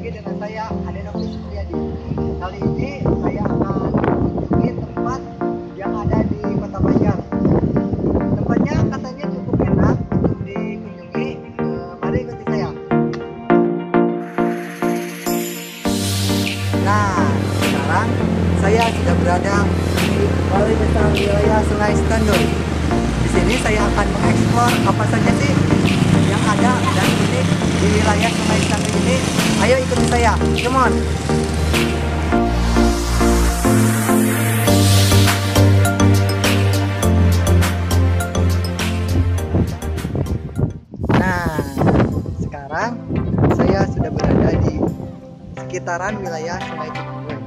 lagi dengan saya Aden Okti Supriyadi. Kali ini saya akan mengunjungi tempat yang ada di Kota Banjar. Tempatnya katanya cukup enak untuk dikunjungi. Eh, mari ikuti saya. Nah, sekarang saya sudah berada di Balai Besar Wilayah Sungai Standul. Di sini saya akan mengeksplor apa saja sih yang ada dan unik di wilayah Sungai Standul. Ayo ikuti saya, come on! Nah, sekarang saya sudah berada di sekitaran wilayah Sungai Cibubur.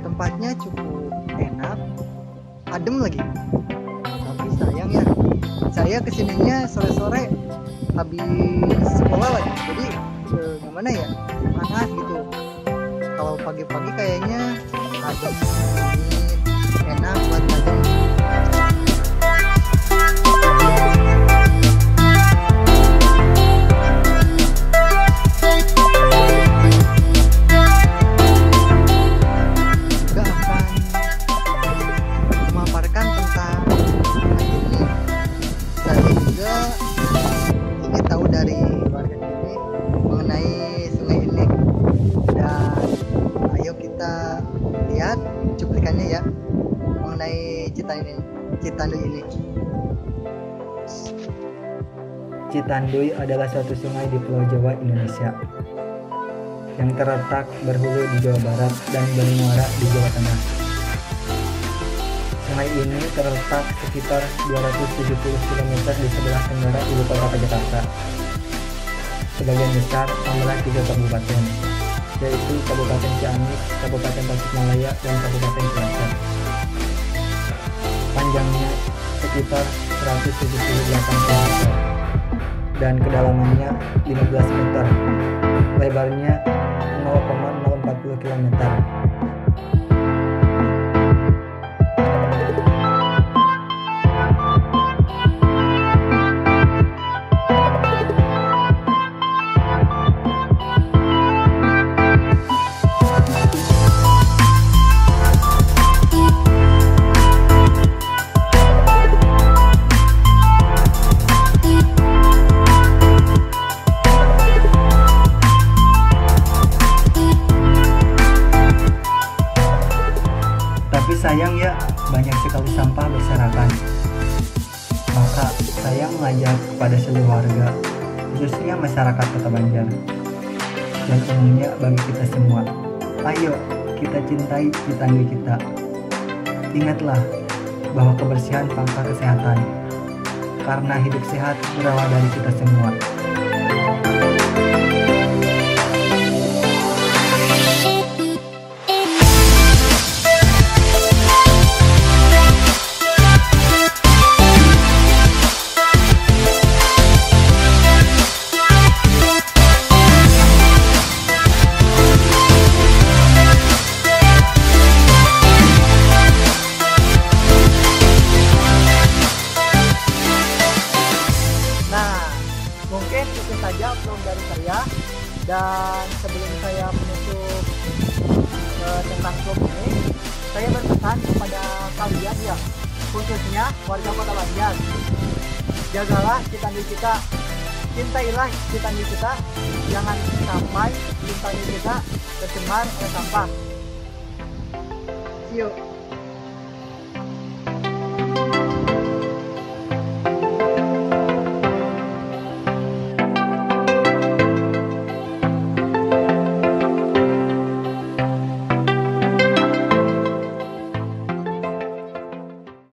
Tempatnya cukup enak, adem lagi. Tapi sayang ya, saya ke sininya sore-sore habis sekolah lagi. Jadi gimana ya, panas gitu. Kalau pagi-pagi kayaknya dingin, enak buat ingin tahu dari cuplikannya ya mengenai Citanduy ini Citanduy ini Citanduy adalah suatu sungai di Pulau Jawa, Indonesia yang terletak berhulu di Jawa Barat dan bermuara di Jawa Tengah. Sungai ini terletak sekitar 270 km di sebelah tenggara ibu kota Jakarta. Sebagian besar membelah tiga kabupaten, yaitu Kabupaten Ciamis, Kabupaten Tasikmalaya, dan Kabupaten Cilacap. Panjangnya sekitar 178 km dan kedalamannya 15 meter. Lebarnya 0,040 km. Banyak sekali sampah berserakan. Maka saya mengajak kepada seluruh warga, khususnya masyarakat Kota Banjar, dan umumnya bagi kita semua. Ayo, kita cintai Citanduy kita. Ingatlah bahwa kebersihan pangkal kesehatan, karena hidup sehat berawal dari kita semua. Itu saja vlog dari saya. Dan sebelum saya menutup eh, tentang vlog ini, saya berpesan kepada kalian ya, khususnya warga Kota Banjar. Jagalah Citanduy kita, cintailah Citanduy kita, jangan sampai Citanduy kita tercemar oleh sampah. See.